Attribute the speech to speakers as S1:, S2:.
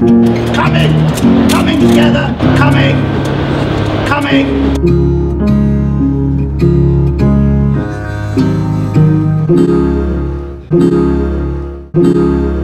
S1: Coming! Coming together! Coming! Coming!
S2: Thank